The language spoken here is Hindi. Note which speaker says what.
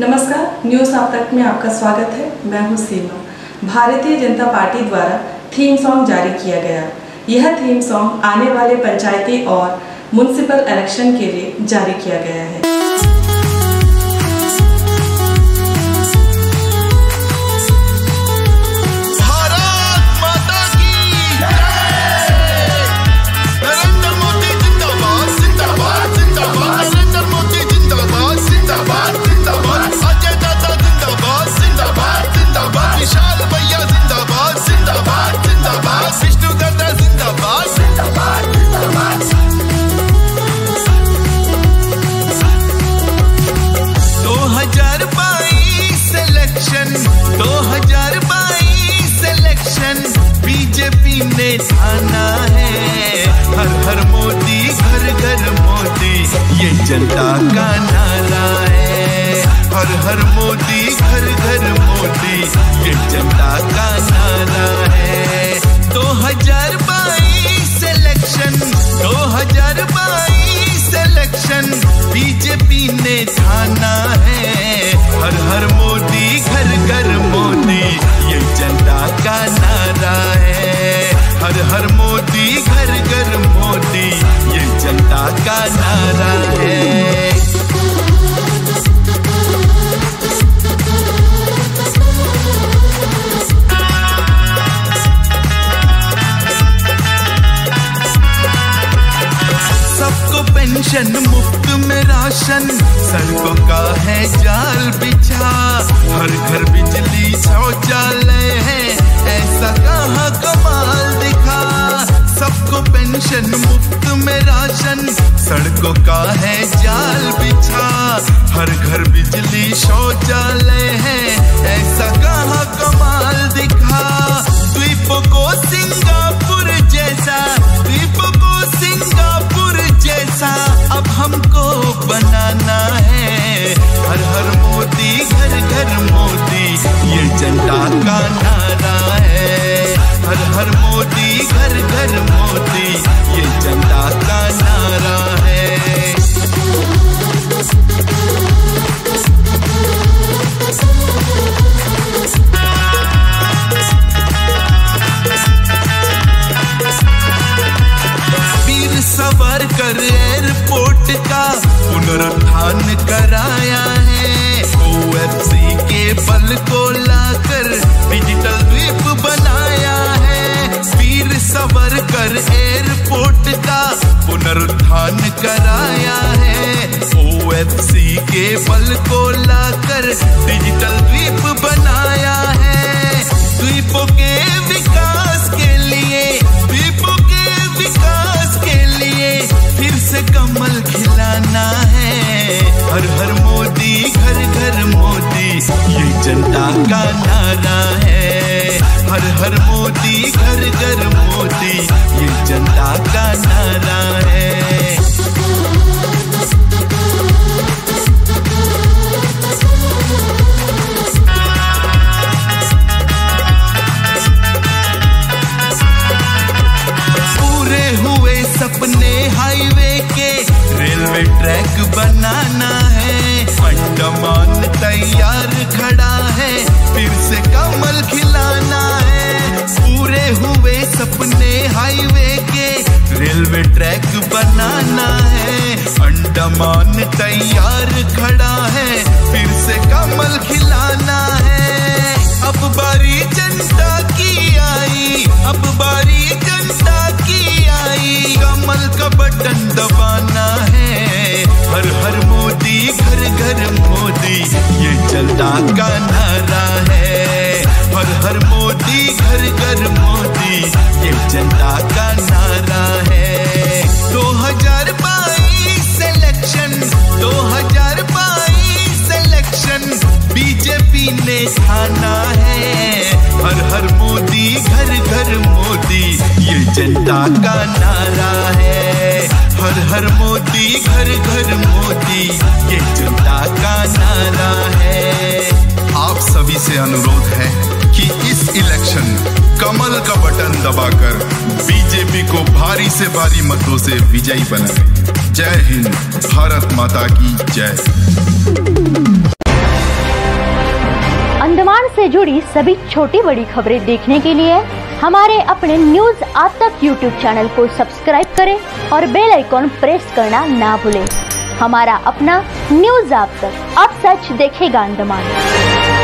Speaker 1: नमस्कार, न्यूज़ आप तक में आपका स्वागत है। मैं हूँ सीमा। भारतीय जनता पार्टी द्वारा थीम सॉन्ग जारी किया गया। यह थीम सॉन्ग आने वाले पंचायती और म्यूनसिपल इलेक्शन के लिए जारी किया गया है।
Speaker 2: ये जनता का नारा है। हर हर मोदी, घर घर मोदी, ये जनता का नारा है। दो हज़ार बाईस इलेक्शन दो हज़ार बाईस इलेक्शन बीजेपी ने ठाना है। हर हर मोदी, घर घर मोदी, ये जनता का नारा है। हर हर मोदी, घर घर मोदी, ये जनता का नारा पेंशन मुफ़्त में राशन। सड़कों का है जाल बिछा। हर घर बिजली शौचालय है, ऐसा कहा कमाल दिखा। सबको पेंशन मुफ़्त में राशन। सड़कों का है जाल बिछा। हर घर बिजली शौचालय है, ऐसा कहा कमाल दिखा। द्वीपों को सिंगापुर कराया है। ओएफसी के बल को लाकर डिजिटल द्वीप बनाया है। वीर सावरकर एयरपोर्ट का पुनरुत्थान कराया है। ओएफसी के बल को लाकर डिजिटल द्वीप बनाया है। द्वीपों के कमल खिलाना है। हर हर मोदी घर घर मोदी ये जनता का नारा है। रेलवे बनाना है। अंडमान तैयार खड़ा है। फिर से कमल खिलाना है। अब बारी जनता की आई। अब बारी जनता की आई। कमल का बटन दबाना है। हर हर मोदी, घर घर मोदी, ये जनता का बीजेपी ने ठाना है। हर हर मोदी, घर घर मोदी, ये जनता का नारा है। हर हर मोदी, घर घर मोदी, ये जनता का नारा है। आप सभी से अनुरोध है कि इस इलेक्शन कमल का बटन दबाकर बीजेपी को भारी से भारी मतों से विजयी बनाए। जय हिंद, भारत माता की जय।
Speaker 3: से जुड़ी सभी छोटी बड़ी खबरें देखने के लिए हमारे अपने न्यूज़ आज तक यूट्यूब चैनल को सब्सक्राइब करें और बेल आइकॉन प्रेस करना ना भूलें। हमारा अपना न्यूज़ आप तक। अब सच देखेगा अंडमान